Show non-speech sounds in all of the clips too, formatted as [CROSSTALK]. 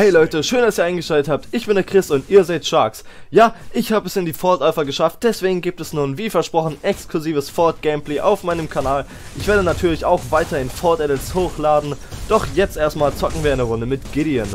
Hey Leute, schön, dass ihr eingeschaltet habt. Ich bin der Chris und ihr seht Sharks. Ja, ich habe es in die Ford Alpha geschafft, deswegen gibt es nun, wie versprochen, exklusives Ford Gameplay auf meinem Kanal. Ich werde natürlich auch weiterhin Ford Edits hochladen, doch jetzt erstmal zocken wir eine Runde mit Gideon.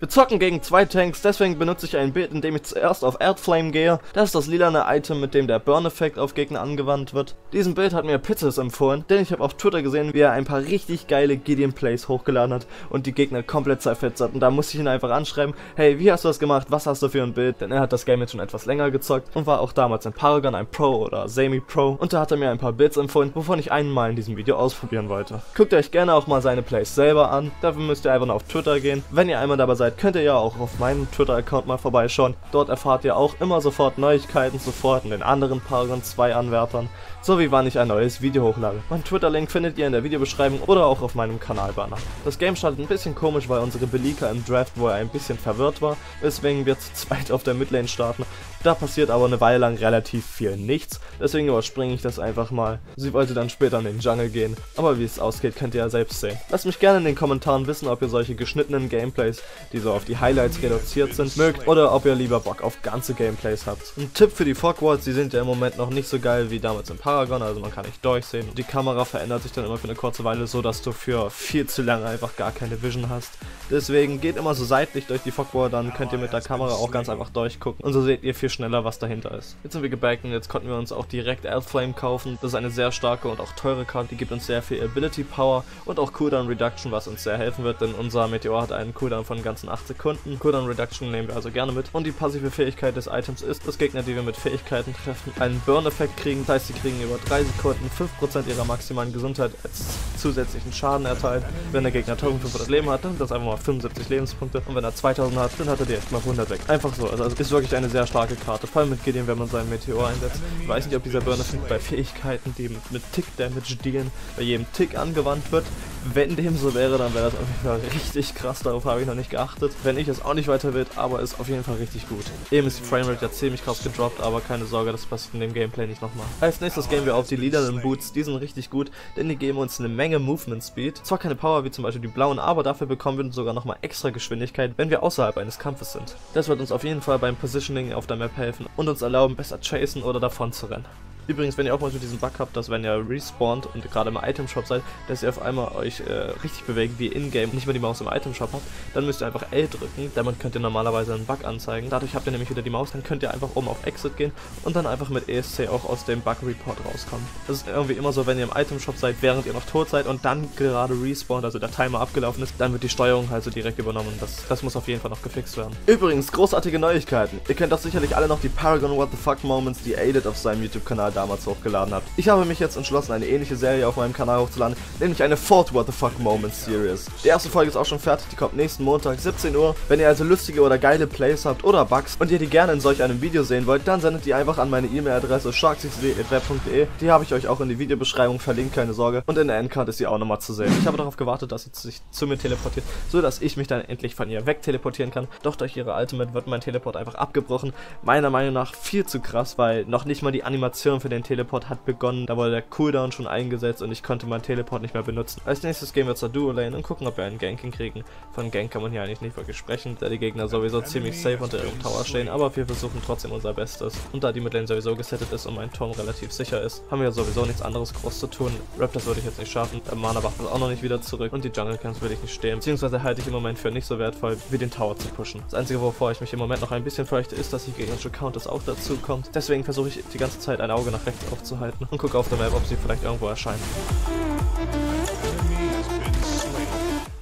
Wir zocken gegen zwei Tanks, deswegen benutze ich ein Bild, in dem ich zuerst auf Erdflame gehe. Das ist das lilane Item, mit dem der Burn-Effekt auf Gegner angewandt wird. Diesen Bild hat mir Pizzas empfohlen, denn ich habe auf Twitter gesehen, wie er ein paar richtig geile Gideon-Plays hochgeladen hat und die Gegner komplett zerfetzt hat. Und da musste ich ihn einfach anschreiben, hey, wie hast du das gemacht, was hast du für ein Bild? Denn er hat das Game jetzt schon etwas länger gezockt und war auch damals ein Paragon, ein Pro oder Semi-Pro. Und da hat er mir ein paar Builds empfohlen, wovon ich einen mal in diesem Video ausprobieren wollte. Guckt euch gerne auch mal seine Plays selber an, dafür müsst ihr einfach nur auf Twitter gehen. Wenn ihr einmal dabei seid, seid, könnt ihr ja auch auf meinem Twitter-Account mal vorbeischauen. Dort erfahrt ihr auch immer sofort Neuigkeiten sofort in den anderen Paragon 2 Anwärtern, sowie wann ich ein neues Video hochlade. Mein Twitter-Link findet ihr in der Videobeschreibung oder auch auf meinem Kanalbanner. Das Game startet ein bisschen komisch, weil unsere Belika im Draft, wo er ein bisschen verwirrt war, weswegen wir zu zweit auf der Midlane starten. Da passiert aber eine Weile lang relativ viel nichts, deswegen überspringe ich das einfach mal. Sie wollte dann später in den Jungle gehen, aber wie es ausgeht, könnt ihr ja selbst sehen. Lasst mich gerne in den Kommentaren wissen, ob ihr solche geschnittenen Gameplays, die so auf die Highlights reduziert sind, mögt oder ob ihr lieber Bock auf ganze Gameplays habt. Ein Tipp für die Fogwarts, die sind ja im Moment noch nicht so geil wie damals im Paragon, also man kann nicht durchsehen. Die Kamera verändert sich dann immer für eine kurze Weile so, dass du für viel zu lange einfach gar keine Vision hast. Deswegen geht immer so seitlich durch die Fogwall, dann könnt ihr mit der Kamera auch ganz einfach durchgucken und so seht ihr viel schneller, was dahinter ist. Jetzt sind wir gebackt und jetzt konnten wir uns auch direkt Elflame kaufen. Das ist eine sehr starke und auch teure Karte, die gibt uns sehr viel Ability Power und auch Cooldown Reduction, was uns sehr helfen wird, denn unser Meteor hat einen Cooldown von ganzen 8 Sekunden. Cooldown Reduction nehmen wir also gerne mit. Und die passive Fähigkeit des Items ist, dass Gegner, die wir mit Fähigkeiten treffen, einen Burn-Effekt kriegen. Das heißt, sie kriegen über 3 Sekunden 5% ihrer maximalen Gesundheit als zusätzlichen Schaden erteilt. Wenn der Gegner 1500 Leben hat, dann das einfach mal 75 Lebenspunkte. Und wenn er 2000 hat, dann hat er direkt mal 100 weg. Einfach so. Also es ist wirklich eine sehr starke Karte. Vor allem mit Gideon, wenn man seinen Meteor einsetzt. Ich weiß nicht, ob dieser Burn-Effekt bei Fähigkeiten, die mit Tick-Damage dealen, bei jedem Tick angewandt wird. Wenn dem so wäre, dann wäre das auf jeden Fall richtig krass. Darauf habe ich noch nicht geachtet. Wenn ich es auch nicht weiter will, aber ist auf jeden Fall richtig gut. Eben ist die Framerate ja ziemlich krass gedroppt, aber keine Sorge, das passiert in dem Gameplay nicht nochmal. Als nächstes gehen wir auf die lilanen Boots. Die sind richtig gut, denn die geben uns eine Menge Movement Speed. Zwar keine Power wie zum Beispiel die blauen, aber dafür bekommen wir sogar nochmal extra Geschwindigkeit, wenn wir außerhalb eines Kampfes sind. Das wird uns auf jeden Fall beim Positioning auf der Map helfen und uns erlauben, besser chasen oder davon zu rennen. Übrigens, wenn ihr auch mal so diesen Bug habt, dass wenn ihr respawnt und gerade im Item-Shop seid, dass ihr auf einmal euch äh, richtig bewegt wie in-game, nicht mehr die Maus im Item-Shop habt, dann müsst ihr einfach L drücken, damit könnt ihr normalerweise einen Bug anzeigen. Dadurch habt ihr nämlich wieder die Maus, dann könnt ihr einfach oben auf Exit gehen und dann einfach mit ESC auch aus dem Bug-Report rauskommen. Das ist irgendwie immer so, wenn ihr im Item-Shop seid, während ihr noch tot seid und dann gerade respawnt, also der Timer abgelaufen ist, dann wird die Steuerung halt so direkt übernommen. Das, das muss auf jeden Fall noch gefixt werden. Übrigens, großartige Neuigkeiten. Ihr kennt doch sicherlich alle noch die Paragon What the Fuck Moments, die Aided auf seinem YouTube-Kanal damals hochgeladen habt. Ich habe mich jetzt entschlossen, eine ähnliche Serie auf meinem Kanal hochzuladen, nämlich eine Fort What the Fuck Moments Series. Die erste Folge ist auch schon fertig, die kommt nächsten Montag, 17 Uhr. Wenn ihr also lustige oder geile Plays habt oder Bugs und ihr die gerne in solch einem Video sehen wollt, dann sendet die einfach an meine E-Mail-Adresse sharksxd.web.de. Die habe ich euch auch in die Videobeschreibung verlinkt, keine Sorge. Und in der Endcard ist sie auch nochmal zu sehen. Ich habe darauf gewartet, dass sie sich zu mir teleportiert, so dass ich mich dann endlich von ihr wegteleportieren kann. Doch durch ihre Ultimate wird mein Teleport einfach abgebrochen. Meiner Meinung nach viel zu krass, weil noch nicht mal die Animation für den Teleport hat begonnen. Da wurde der Cooldown schon eingesetzt und ich konnte meinen Teleport nicht mehr benutzen. Als nächstes gehen wir zur Duo Lane und gucken, ob wir einen Gank hinkriegen. Von Gank kann man hier eigentlich nicht wirklich sprechen, da die Gegner sowieso ziemlich safe unter ihrem Tower stehen, aber wir versuchen trotzdem unser Bestes. Und da die Midlane sowieso gesettet ist und mein Turm relativ sicher ist, haben wir sowieso nichts anderes groß zu tun. Raptors würde ich jetzt nicht schaffen, der Mana Buff ist auch noch nicht wieder zurück und die Jungle Camps will ich nicht stehen, beziehungsweise halte ich im Moment für nicht so wertvoll, wie den Tower zu pushen. Das einzige, wovor ich mich im Moment noch ein bisschen fürchte, ist, dass die gegnerische Countess auch dazu kommt. Deswegen versuche ich die ganze Zeit ein Auge nach rechts aufzuhalten und gucke auf der Map, ob sie vielleicht irgendwo erscheinen.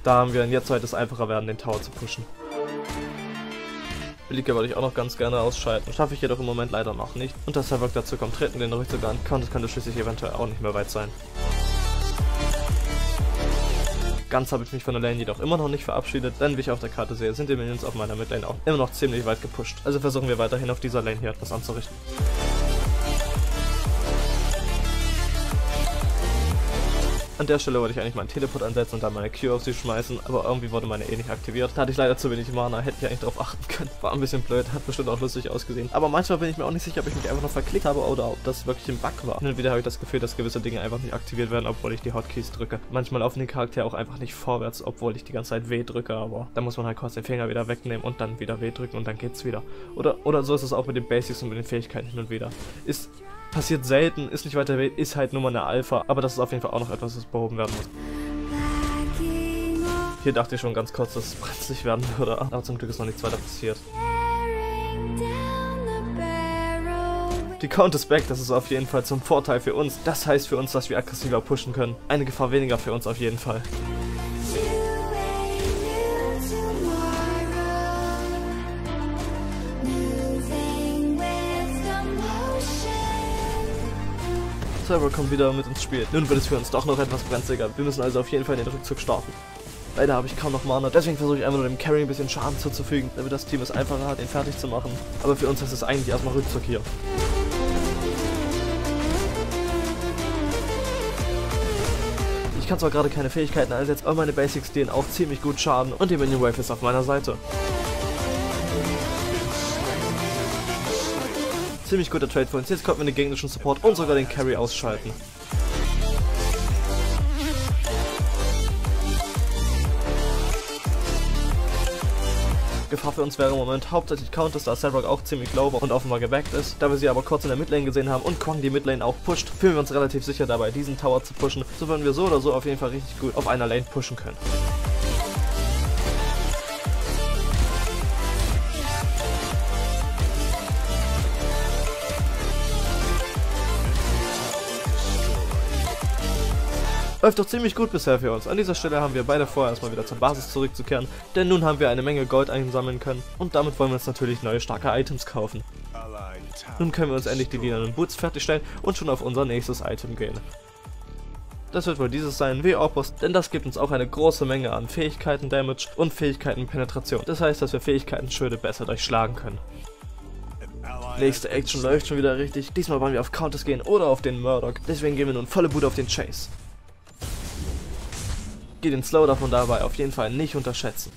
Da haben wir jetzt sollte es einfacher werden, den Tower zu pushen. Belika würde ich auch noch ganz gerne ausschalten, schaffe ich jedoch im Moment leider noch nicht. Und dass Havoc dazu kommt, treten den ruhig sogar an kann, das könnte schließlich eventuell auch nicht mehr weit sein. Ganz habe ich mich von der Lane jedoch immer noch nicht verabschiedet, denn wie ich auf der Karte sehe, sind die Minions auf meiner Midlane auch immer noch ziemlich weit gepusht. Also versuchen wir weiterhin auf dieser Lane hier etwas anzurichten. An der Stelle wollte ich eigentlich meinen Teleport ansetzen und dann meine Q auf sie schmeißen, aber irgendwie wurde meine E nicht aktiviert. Da hatte ich leider zu wenig Mana, hätte ich eigentlich darauf achten können. War ein bisschen blöd, hat bestimmt auch lustig ausgesehen. Aber manchmal bin ich mir auch nicht sicher, ob ich mich einfach noch verklickt habe oder ob das wirklich ein Bug war. Und wieder habe ich das Gefühl, dass gewisse Dinge einfach nicht aktiviert werden, obwohl ich die Hotkeys drücke. Manchmal laufen die Charaktere auch einfach nicht vorwärts, obwohl ich die ganze Zeit W drücke, aber da muss man halt kurz den Finger wieder wegnehmen und dann wieder W drücken und dann geht's wieder. Oder, oder so ist es auch mit den Basics und mit den Fähigkeiten hin und wieder. Ist passiert selten, ist nicht weiter wild, ist halt nur mal eine Alpha, aber das ist auf jeden Fall auch noch etwas, das behoben werden muss. Hier dachte ich schon ganz kurz, dass es brenzlig werden würde, aber zum Glück ist noch nichts weiter passiert. Die Count is back, das ist auf jeden Fall zum Vorteil für uns. Das heißt für uns, dass wir aggressiver pushen können. Eine Gefahr weniger für uns auf jeden Fall. Server kommt wieder mit ins Spiel. Nun wird es für uns doch noch etwas brenzliger. Wir müssen also auf jeden Fall den Rückzug starten. Leider habe ich kaum noch Mana, deswegen versuche ich einfach nur dem Carry ein bisschen Schaden zuzufügen, damit das Team es einfacher hat, ihn fertig zu machen. Aber für uns ist es eigentlich erstmal Rückzug hier. Ich kann zwar gerade keine Fähigkeiten einsetzen, aber meine Basics denen auch ziemlich gut Schaden und die Minion Wave ist auf meiner Seite. Ziemlich guter Trade für uns. Jetzt konnten wir den gegnerischen Support und sogar den Carry ausschalten. Gefahr für uns wäre im Moment hauptsächlich Countess, da Cedric auch ziemlich low und offenbar gebackt ist. Da wir sie aber kurz in der Midlane gesehen haben und Kwang die Midlane auch pusht, fühlen wir uns relativ sicher dabei, diesen Tower zu pushen. So würden wir so oder so auf jeden Fall richtig gut auf einer Lane pushen können. Läuft doch ziemlich gut bisher für uns. An dieser Stelle haben wir beide vor, erstmal wieder zur Basis zurückzukehren, denn nun haben wir eine Menge Gold einsammeln können und damit wollen wir uns natürlich neue starke Items kaufen. Nun können wir uns endlich die lilanen Boots fertigstellen und schon auf unser nächstes Item gehen. Das wird wohl dieses sein wie Opus, denn das gibt uns auch eine große Menge an Fähigkeiten Damage und Fähigkeiten Penetration. Das heißt, dass wir Fähigkeiten Schilde besser durchschlagen können. Nächste Action läuft schon wieder richtig. Diesmal wollen wir auf Countess gehen oder auf den Murdoch. Deswegen gehen wir nun volle Bude auf den Chase. Geht den Slow davon dabei auf jeden Fall nicht unterschätzen.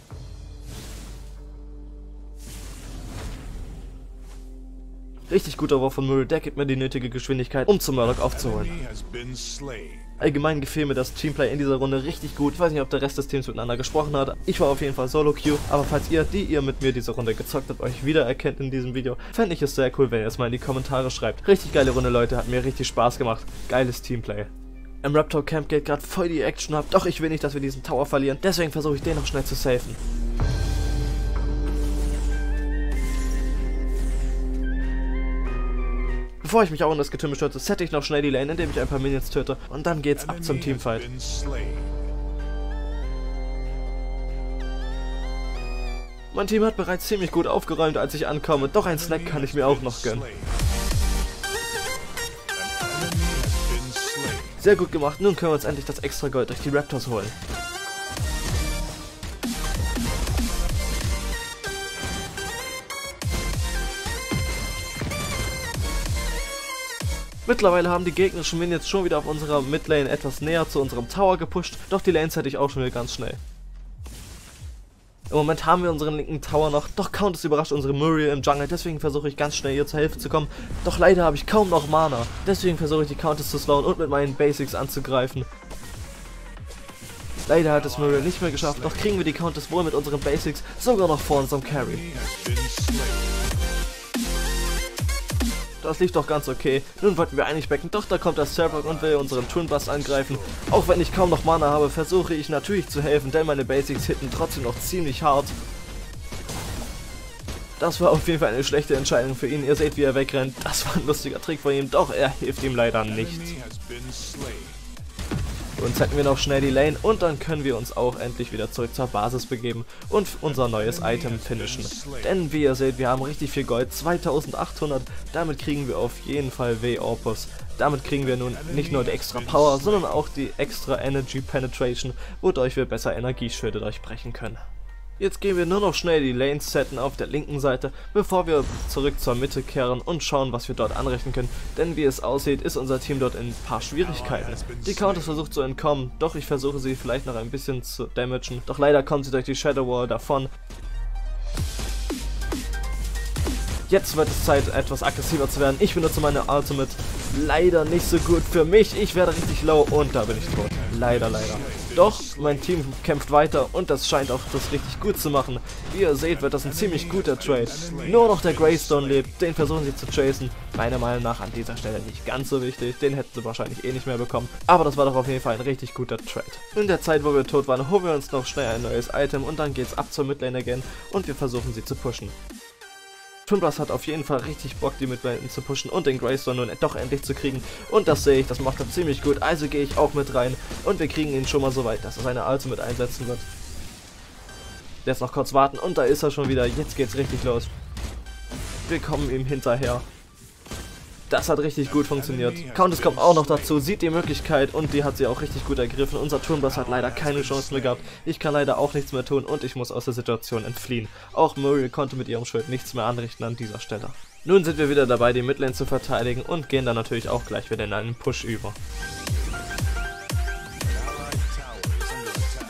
Richtig guter Wurf von Murray, der gibt mir die nötige Geschwindigkeit, um zum Murdoch aufzuholen. Allgemein gefiel mir das Teamplay in dieser Runde richtig gut. Ich weiß nicht, ob der Rest des Teams miteinander gesprochen hat. Ich war auf jeden Fall Solo-Queue, aber falls ihr, die ihr mit mir diese Runde gezockt habt, euch wiedererkennt in diesem Video, fände ich es sehr cool, wenn ihr es mal in die Kommentare schreibt. Richtig geile Runde, Leute, hat mir richtig Spaß gemacht. Geiles Teamplay. Im Raptor Camp geht gerade voll die Action ab, doch ich will nicht, dass wir diesen Tower verlieren, deswegen versuche ich den noch schnell zu safen. Bevor ich mich auch in das Getümmel stürze, sette ich noch schnell die Lane, indem ich ein paar Minions töte und dann geht's ab zum Teamfight. Mein Team hat bereits ziemlich gut aufgeräumt, als ich ankomme, doch ein Snack kann ich mir auch noch gönnen. Sehr gut gemacht, nun können wir uns endlich das extra Gold durch die Raptors holen. Mittlerweile haben die gegnerischen Minions schon wieder auf unserer Midlane etwas näher zu unserem Tower gepusht, doch die Lanes hätte ich auch schon wieder ganz schnell. Im Moment haben wir unseren linken Tower noch, doch Countess überrascht unsere Muriel im Jungle, deswegen versuche ich ganz schnell ihr zur Hilfe zu kommen. Doch leider habe ich kaum noch Mana, deswegen versuche ich die Countess zu slowen und mit meinen Basics anzugreifen. Leider hat es Muriel nicht mehr geschafft, doch kriegen wir die Countess wohl mit unseren Basics sogar noch vor unserem Carry. Das lief doch ganz okay. Nun wollten wir eigentlich backen, doch da kommt der Server und will unseren Twin Bust angreifen. Auch wenn ich kaum noch Mana habe, versuche ich natürlich zu helfen, denn meine Basics hitten trotzdem noch ziemlich hart. Das war auf jeden Fall eine schlechte Entscheidung für ihn. Ihr seht, wie er wegrennt. Das war ein lustiger Trick von ihm, doch er hilft ihm leider nicht. Und zetten wir noch schnell die Lane und dann können wir uns auch endlich wieder zurück zur Basis begeben und unser neues Item finishen. Denn wie ihr seht, wir haben richtig viel Gold, 2800, damit kriegen wir auf jeden Fall W-Opus. Damit kriegen wir nun nicht nur die extra Power, sondern auch die extra Energy Penetration, wodurch wir besser Energieschilde durchbrechen können. Jetzt gehen wir nur noch schnell die Lanes setten auf der linken Seite, bevor wir zurück zur Mitte kehren und schauen, was wir dort anrichten können, denn wie es aussieht, ist unser Team dort in ein paar Schwierigkeiten. Die Countess versucht zu entkommen, doch ich versuche sie vielleicht noch ein bisschen zu damagen, doch leider kommt sie durch die Shadow Wall davon. Jetzt wird es Zeit, etwas aggressiver zu werden. Ich benutze meine Ultimate. Leider nicht so gut für mich. Ich werde richtig low und da bin ich tot. Leider, leider. Doch, mein Team kämpft weiter und das scheint auch das richtig gut zu machen. Wie ihr seht, wird das ein ziemlich guter Trade. Nur noch der Greystone lebt, den versuchen sie zu chasen. Meiner Meinung nach an dieser Stelle nicht ganz so wichtig, den hätten sie wahrscheinlich eh nicht mehr bekommen. Aber das war doch auf jeden Fall ein richtig guter Trade. In der Zeit, wo wir tot waren, holen wir uns noch schnell ein neues Item und dann geht's ab zur Midlane again und wir versuchen sie zu pushen. Twinblast hat auf jeden Fall richtig Bock, die Midlane zu pushen und den Greystone nun doch endlich zu kriegen. Und das sehe ich, das macht er ziemlich gut, also gehe ich auch mit rein. Und wir kriegen ihn schon mal so weit, dass er seine Ultimate einsetzen wird. Jetzt noch kurz warten und da ist er schon wieder, jetzt geht's richtig los. Wir kommen ihm hinterher. Das hat richtig gut funktioniert. Countess kommt auch noch dazu, sieht die Möglichkeit und die hat sie auch richtig gut ergriffen. Unser Turnboss hat leider keine Chance mehr gehabt. Ich kann leider auch nichts mehr tun und ich muss aus der Situation entfliehen. Auch Muriel konnte mit ihrem Schild nichts mehr anrichten an dieser Stelle. Nun sind wir wieder dabei, die Midlane zu verteidigen und gehen dann natürlich auch gleich wieder in einen Push über.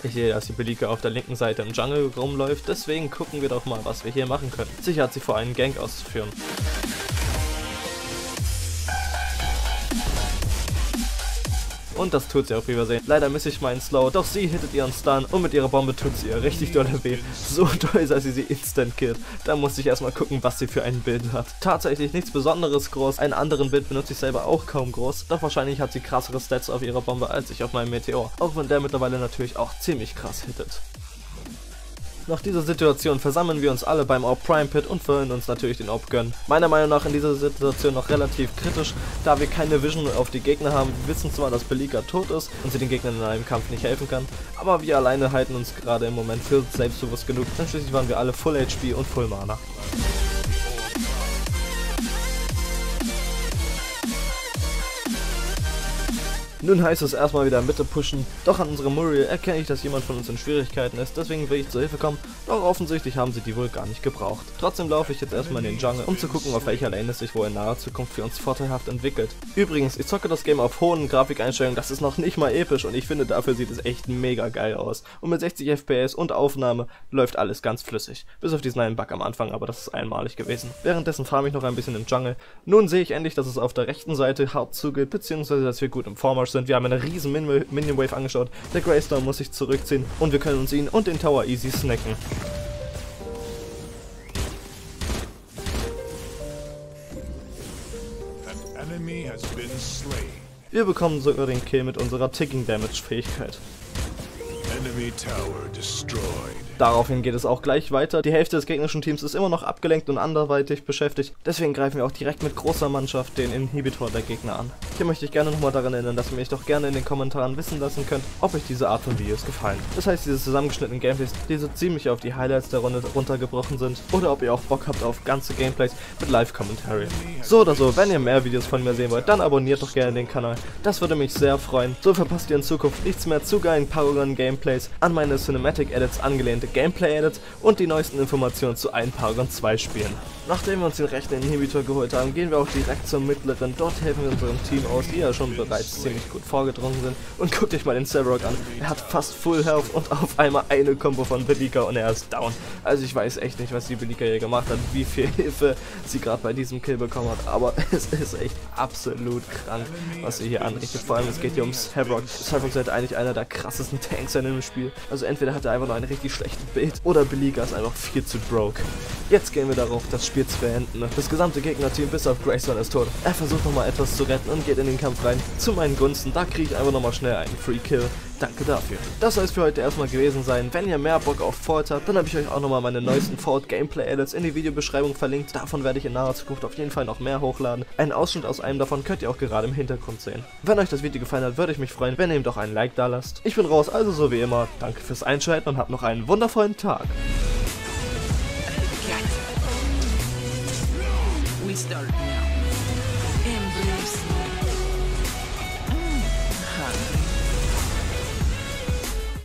Ich sehe, dass die Belika auf der linken Seite im Jungle rumläuft, deswegen gucken wir doch mal, was wir hier machen können. Sicher hat sie vor, einen Gank auszuführen. Und das tut sie auch, wie wir sehen. Leider misse ich meinen Slow, doch sie hittet ihren Stun und mit ihrer Bombe tut sie ihr richtig dolle weh. So doll, dass sie sie instant killt. Da musste ich erstmal gucken, was sie für ein Bild hat. Tatsächlich nichts besonderes groß. Einen anderen Bild benutze ich selber auch kaum groß. Doch wahrscheinlich hat sie krassere Stats auf ihrer Bombe als ich auf meinem Meteor. Auch wenn der mittlerweile natürlich auch ziemlich krass hittet. Nach dieser Situation versammeln wir uns alle beim Orb Prime Pit und wollen uns natürlich den Orb gönnen. Meiner Meinung nach in dieser Situation noch relativ kritisch, da wir keine Vision auf die Gegner haben. Wir wissen zwar, dass Belika tot ist und sie den Gegnern in einem Kampf nicht helfen kann, aber wir alleine halten uns gerade im Moment für selbstbewusst genug, denn schließlich waren wir alle Full HP und Full Mana. Nun heißt es erstmal wieder Mitte pushen, doch an unserem Muriel erkenne ich, dass jemand von uns in Schwierigkeiten ist, deswegen will ich zur Hilfe kommen, doch offensichtlich haben sie die wohl gar nicht gebraucht. Trotzdem laufe ich jetzt erstmal in den Jungle, um zu gucken, auf welcher Lane es sich wohl in naher Zukunft für uns vorteilhaft entwickelt. Übrigens, ich zocke das Game auf hohen Grafikeinstellungen, das ist noch nicht mal episch und ich finde dafür sieht es echt mega geil aus. Und mit 60 FPS und Aufnahme läuft alles ganz flüssig. Bis auf diesen einen Bug am Anfang, aber das ist einmalig gewesen. Währenddessen farm ich noch ein bisschen im Jungle. Nun sehe ich endlich, dass es auf der rechten Seite hart zugeht, beziehungsweise dass wir gut im Vormarsch sind. Wir haben eine riesen Min Minion Wave angeschaut. Der Greystone muss sich zurückziehen und wir können uns ihn und den Tower easy snacken. Wir bekommen sogar den Kill mit unserer Ticking Damage Fähigkeit. Enemy Tower destroyed. Daraufhin geht es auch gleich weiter. Die Hälfte des gegnerischen Teams ist immer noch abgelenkt und anderweitig beschäftigt. Deswegen greifen wir auch direkt mit großer Mannschaft den Inhibitor der Gegner an. Hier möchte ich gerne nochmal daran erinnern, dass ihr mich doch gerne in den Kommentaren wissen lassen könnt, ob euch diese Art von Videos gefallen. Das heißt, diese zusammengeschnittenen Gameplays, die so ziemlich auf die Highlights der Runde runtergebrochen sind. Oder ob ihr auch Bock habt auf ganze Gameplays mit Live-Commentary. So oder so, wenn ihr mehr Videos von mir sehen wollt, dann abonniert doch gerne den Kanal. Das würde mich sehr freuen. So verpasst ihr in Zukunft nichts mehr zu geilen Paragon-Gameplays, an meine Cinematic-Edits angelehnte Gameplay-Edits und die neuesten Informationen zu allen Paragon 2 Spielen. Nachdem wir uns den rechten Inhibitor geholt haben, gehen wir auch direkt zum mittleren. Dort helfen wir unserem Team aus, die ja schon bereits ziemlich gut vorgedrungen sind. Und guckt euch mal den Severok an. Er hat fast Full Health und auf einmal eine Combo von Belika und er ist down. Also ich weiß echt nicht, was die Belika hier gemacht hat, wie viel Hilfe sie gerade bei diesem Kill bekommen hat. Aber [LAUGHS] es ist echt absolut krank, was sie hier anrichtet. Vor allem es geht hier um Severok. Severok ist eigentlich einer der krassesten Tanks in dem Spiel. Also entweder hat er einfach nur ein richtig schlechtes Bild oder Belika ist einfach viel zu broke. Jetzt gehen wir darauf, das Spiel beenden. Das gesamte Gegnerteam bis auf Grayson ist tot. Er versucht nochmal etwas zu retten und geht in den Kampf rein. Zu meinen Gunsten, da kriege ich einfach nochmal schnell einen Free Kill. Danke dafür. Das soll es für heute erstmal gewesen sein. Wenn ihr mehr Bock auf Fault habt, dann habe ich euch auch nochmal meine neuesten Fault Gameplay Edits in die Videobeschreibung verlinkt. Davon werde ich in naher Zukunft auf jeden Fall noch mehr hochladen. Einen Ausschnitt aus einem davon könnt ihr auch gerade im Hintergrund sehen. Wenn euch das Video gefallen hat, würde ich mich freuen, wenn ihr ihm doch einen Like da lasst. Ich bin raus, also so wie immer. Danke fürs Einschalten und habt noch einen wundervollen Tag. Start now.